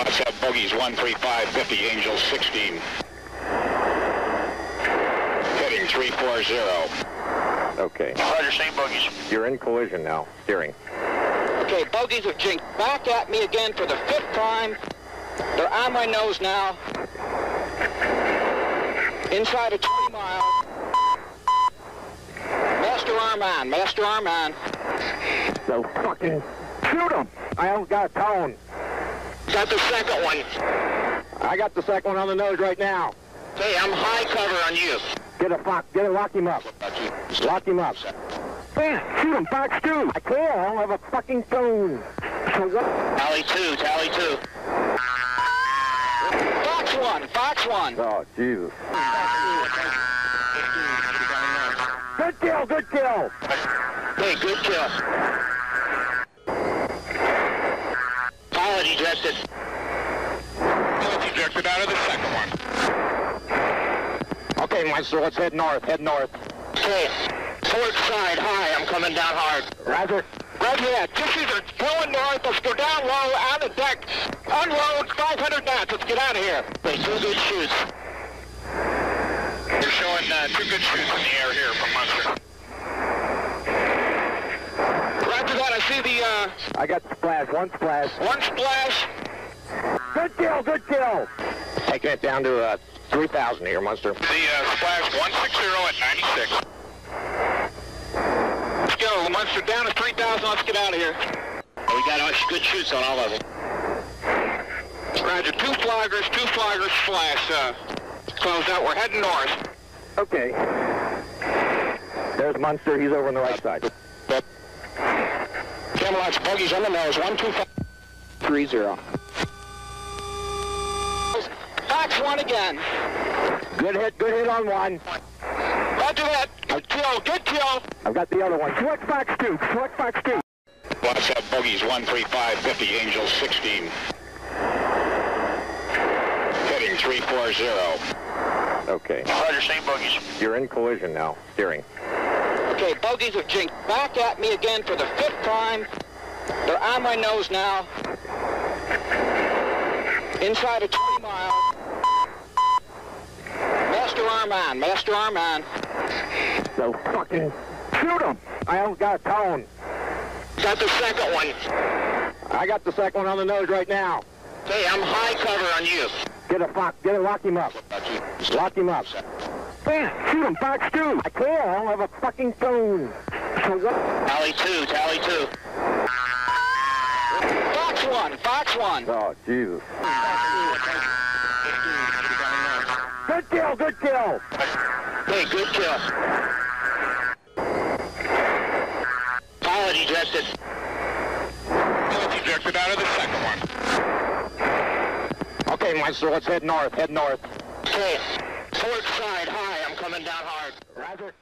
Watch out, bogeys 13550, Angel 16. Heading 340. Okay. Roger, same bogeys. You're in collision now. Steering. Okay, bogeys have jinked back at me again for the fifth time. They're on my nose now. Inside of 20 miles. Master arm on, master arm on. So fucking shoot him. I haven't got a tone. Got the second one. I got the second one on the nose right now. Hey, I'm high cover on you. Get a fuck. Get a lock him up. Lock him up. Man, shoot him. Fox two. I can't. I don't have a fucking tone. So what? Tally two, tally two. Fox one, Fox one. Oh Jesus. Good kill. Good kill. Hey, good kill. Pilot ejected. Pilot ejected out of the second one. Okay, Meister. Let's head north. Head north. Okay, port side high, I'm coming down hard. Roger. Roger that. Gypsies are going north. Let's go down low on the deck. Unload 500 knots. Let's get out of here. Okay, two good shoots. We're showing uh, two good shoots in the air here from Munster. Roger that. I see the uh, I got splash. One splash. one splash. Good kill. Good kill. Taking it down to uh, 3,000 here, Munster. The uh, splash 160 at 96. Let's go. Munster down to 3,000. Let's get out of here. We got uh, good shoots on all of them. Roger. Two floggers, two floggers, flash. Uh, close out. We're heading north. Okay. There's Munster. He's over on the right side. Camelot's bogeys on the nose. One, two, five. Three zero. Fox one again. Good hit. Good hit on one. Roger that. Good kill. Good kill. I've got the other one. Select Fox two. Select Fox two. Watch out, bogeys 13550, Angel 16. Heading 340. Okay. Roger, same bogeys. You're in collision now. Steering. Okay, bogeys have jinked back at me again for the fifth time. They're on my nose now. Inside of 20 miles. Master arm on, master arm on. So fucking shoot him. I haven't got a tone. Got the second one. I got the second one on the nose right now. Okay, I'm high cover on you. Get a fuck. Get a lock him up. Lock him up. Man, shoot him. Fox two. I can't. I don't have a fucking tone. So what? Tally two, tally two. Fox one, Fox one. Oh Jesus. Good kill. Good kill. Hey, good kill. Pilot ejected. Pilot ejected out of the second one. Okay, Meister. Let's head north. Head north. Okay, port side high, I'm coming down hard. Roger.